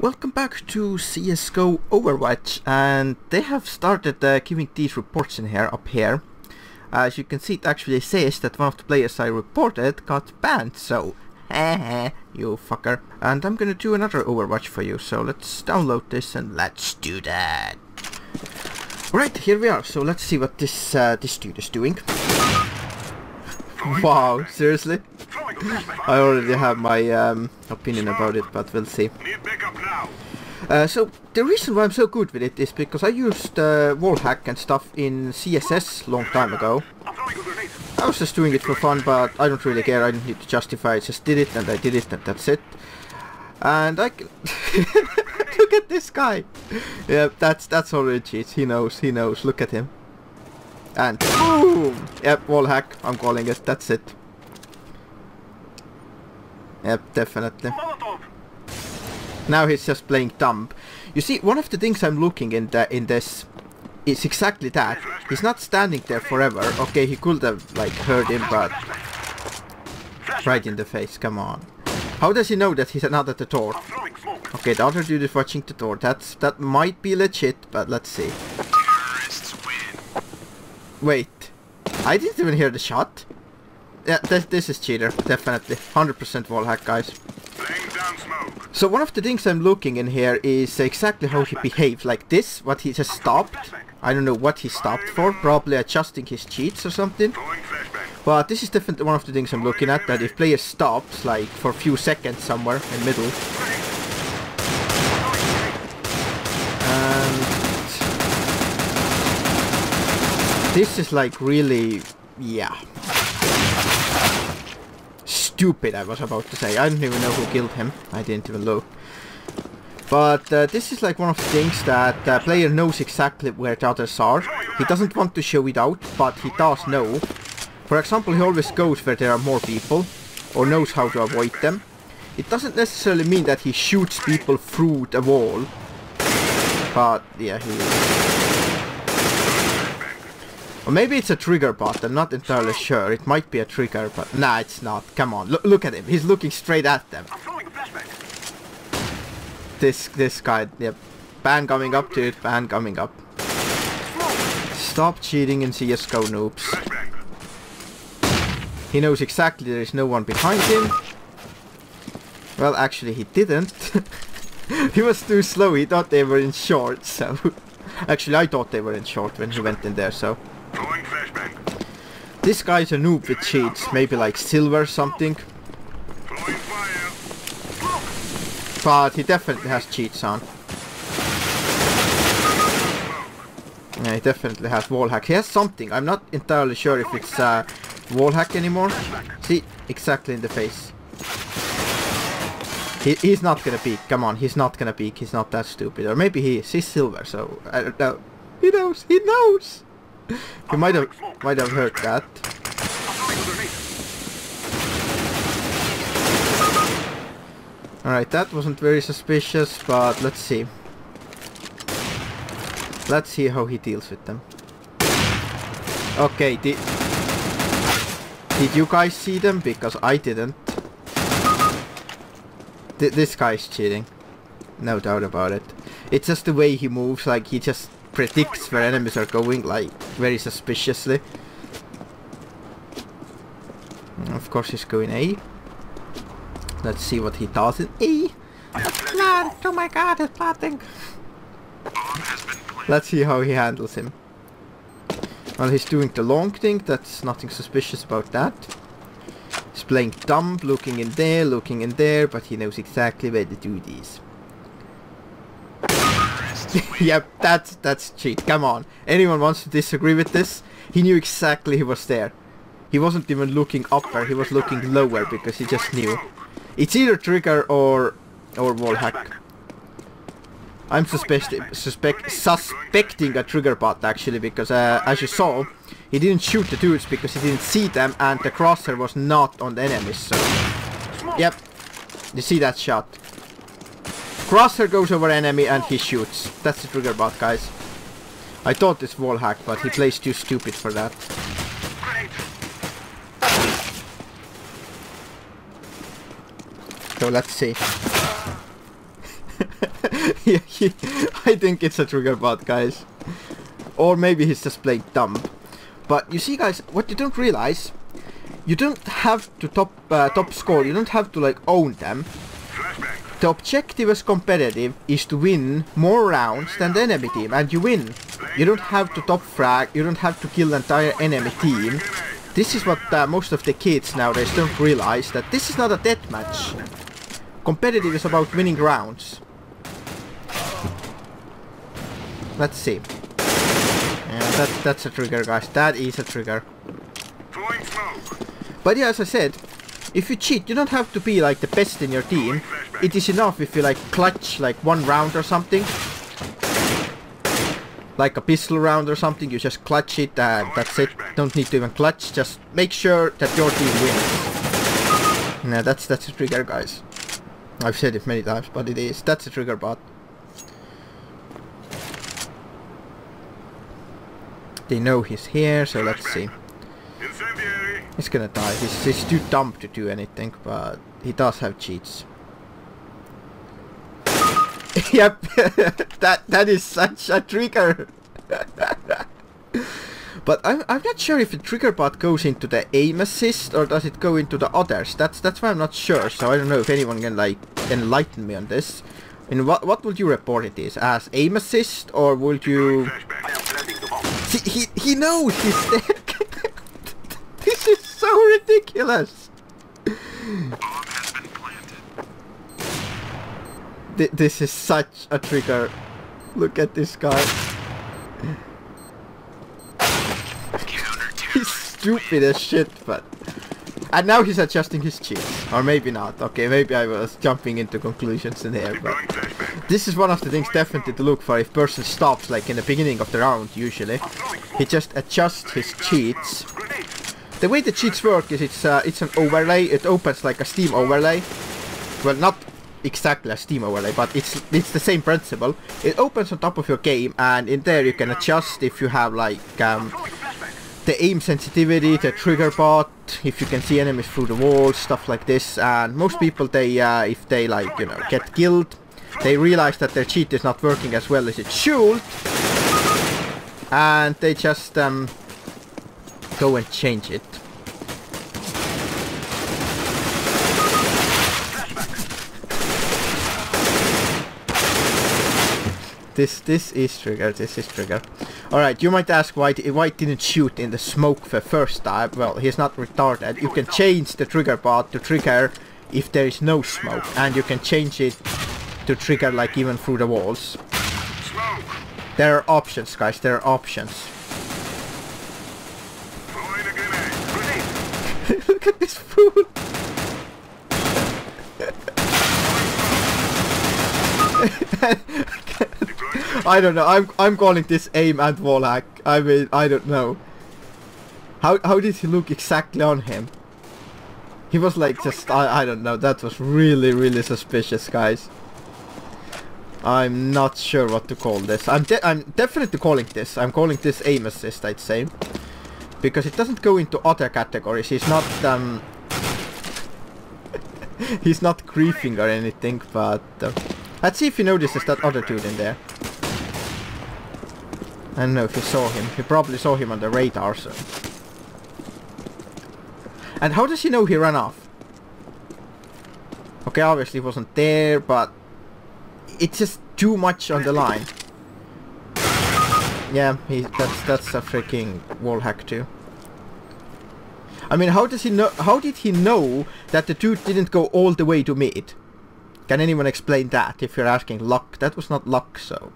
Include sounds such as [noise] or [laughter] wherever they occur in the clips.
Welcome back to CSGO Overwatch and they have started uh, giving these reports in here, up here. As you can see it actually says that one of the players I reported got banned, so [laughs] he you fucker. And I'm gonna do another Overwatch for you, so let's download this and let's do that. Right, here we are, so let's see what this, uh, this dude is doing. Wow, seriously? I already have my um, opinion about it, but we'll see. Uh, so the reason why I'm so good with it is because I used uh, wallhack and stuff in CSS long time ago. I was just doing it for fun, but I don't really care. I didn't need to justify. I just did it, and I did it, and that's it. And I can [laughs] look at this guy. Yeah, that's that's already cheats. He knows. He knows. Look at him. And boom! Yep, wallhack. I'm calling it. That's it. Yep, definitely. Now he's just playing dumb. You see, one of the things I'm looking in the, in this is exactly that. He's not standing there forever. Okay, he could have like heard him, but right in the face. Come on. How does he know that he's not at the door? Okay, the other dude is watching the door. That's that might be legit, but let's see. Wait, I didn't even hear the shot. Yeah, this, this is cheater, definitely. 100% wall hack, guys. So one of the things I'm looking in here is exactly how he behaves. Like this, what he just stopped. I don't know what he stopped for, probably adjusting his cheats or something. But this is definitely one of the things I'm looking at, that if player stops, like for a few seconds somewhere in middle. And this is like really, yeah, stupid, I was about to say. I don't even know who killed him. I didn't even look. But uh, this is like one of the things that the player knows exactly where the others are. He doesn't want to show it out, but he does know. For example, he always goes where there are more people, or knows how to avoid them. It doesn't necessarily mean that he shoots people through the wall. But, yeah, he... Or maybe it's a trigger bot, I'm not entirely sure. It might be a trigger, but nah, it's not. Come on, look, look at him. He's looking straight at them. This this guy, yep. Ban coming up, dude. Ban coming up. Stop cheating in CSGO, noobs. He knows exactly there is no one behind him. Well, actually, he didn't. [laughs] he was too slow. He thought they were in short, so... [laughs] actually, I thought they were in short when he went in there, so... This guy's a noob with cheats, maybe like silver something. But he definitely has cheats on. Yeah, he definitely has wall hack. He has something. I'm not entirely sure if it's uh, wall hack anymore. See, exactly in the face. He, he's not gonna peek. Come on, he's not gonna peek. He's not that stupid. Or maybe he is. He's silver, so I don't know. He knows. He knows. You might have might have heard that. Alright, that wasn't very suspicious, but let's see. Let's see how he deals with them. Okay, did, did you guys see them? Because I didn't. Th this guy's cheating. No doubt about it. It's just the way he moves, like he just predicts where enemies are going, like, very suspiciously. Of course he's going A. Let's see what he does in A. Plant! Oh my god, it's planting! Let's see how he handles him. Well, he's doing the long thing, that's nothing suspicious about that. He's playing dumb, looking in there, looking in there, but he knows exactly where to do these. [laughs] yep, that's that's cheat. Come on. Anyone wants to disagree with this? He knew exactly he was there. He wasn't even looking upper, he was looking lower because he just knew. It's either trigger or or wall hack. I'm suspect, suspect suspecting a trigger bot actually because uh, as you saw, he didn't shoot the dudes because he didn't see them and the crosshair was not on the enemies. So, yep, you see that shot. Crosshair goes over enemy and he shoots. That's the trigger bot, guys. I thought this wall hack, but he plays too stupid for that. So let's see. [laughs] yeah, he, I think it's a trigger bot, guys. Or maybe he's just playing dumb. But you see, guys, what you don't realize, you don't have to top uh, top score. You don't have to like own them. The objective as competitive is to win more rounds than the enemy team, and you win. You don't have to top frag. You don't have to kill the entire enemy team. This is what uh, most of the kids nowadays don't realize that this is not a deathmatch. Competitive is about winning rounds. Let's see. Yeah, that, that's a trigger, guys. That is a trigger. But yeah, as I said, if you cheat, you don't have to be like the best in your team. It is enough if you like clutch like one round or something. Like a pistol round or something, you just clutch it and that's it. Don't need to even clutch, just make sure that your team wins. Yeah, that's that's a trigger guys. I've said it many times, but it is. That's a trigger bot. They know he's here, so let's see. He's gonna die. He's, he's too dumb to do anything, but he does have cheats. [laughs] yep, [laughs] that that is such a trigger. [laughs] but I'm I'm not sure if the trigger bot goes into the aim assist or does it go into the others. That's that's why I'm not sure. So I don't know if anyone can like enlighten me on this. And what what would you report it is as aim assist or would you? See, he he knows he's there. this is so ridiculous. Th this is such a trigger. Look at this guy. [laughs] he's stupid as shit, but... And now he's adjusting his cheats. Or maybe not. Okay, maybe I was jumping into conclusions in here, but... This is one of the things definitely to look for if person stops, like in the beginning of the round, usually. He just adjusts his cheats. The way the cheats work is it's uh, it's an overlay. It opens like a Steam overlay. Well, not exactly a Steam overlay, but it's it's the same principle. It opens on top of your game, and in there you can adjust if you have like um, the aim sensitivity, the trigger bot, if you can see enemies through the walls, stuff like this. And most people, they uh, if they like you know get killed, they realize that their cheat is not working as well as it should, and they just um, go and change it. This this is trigger. This is trigger. All right. You might ask why why didn't shoot in the smoke the first time? Well, he's not retarded. You can change the trigger bot to trigger if there is no smoke, and you can change it to trigger like even through the walls. There are options, guys. There are options. [laughs] Look at this fool. [laughs] [laughs] I don't know. I'm I'm calling this aim and wall hack. I mean, I don't know. How how did he look exactly on him? He was like just I I don't know. That was really really suspicious, guys. I'm not sure what to call this. I'm de I'm definitely calling this. I'm calling this aim assist. I'd say because it doesn't go into other categories. He's not um [laughs] he's not griefing or anything, but uh, let's see if he notices that other dude in there. I don't know if he saw him. He probably saw him on the radar, so. And how does he know he ran off? Okay, obviously he wasn't there, but it's just too much on the line. Yeah, he that's that's a freaking wall hack too. I mean, how does he know? How did he know that the dude didn't go all the way to mid? Can anyone explain that? If you're asking luck, that was not luck. So,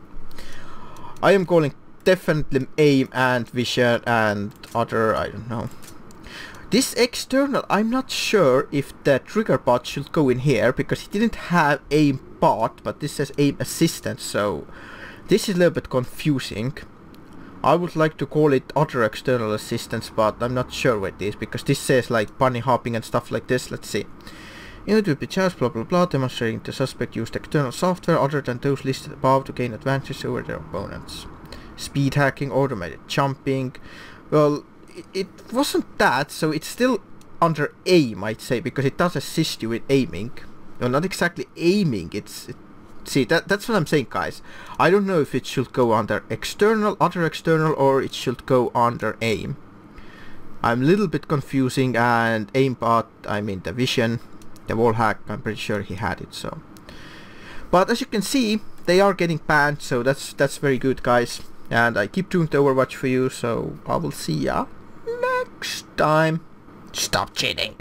I am calling definitely aim and vision and other, I don't know. This external, I'm not sure if the trigger bot should go in here because he didn't have aim bot, but this says aim assistant, so this is a little bit confusing. I would like to call it other external assistance, but I'm not sure what it is because this says like bunny hopping and stuff like this. Let's see. It will be just blah blah blah demonstrating the suspect used external software other than those listed above to gain advantage over their opponents speed hacking, automated jumping. Well, it wasn't that, so it's still under aim, I'd say, because it does assist you with aiming. Well, not exactly aiming, it's... It, see that that's what I'm saying guys. I don't know if it should go under external, other external or it should go under aim. I'm a little bit confusing and aimbot, I mean the vision, the wall hack, I'm pretty sure he had it so. But as you can see, they are getting banned so that's that's very good guys. And I keep doing the Overwatch for you so I will see ya next time. Stop cheating.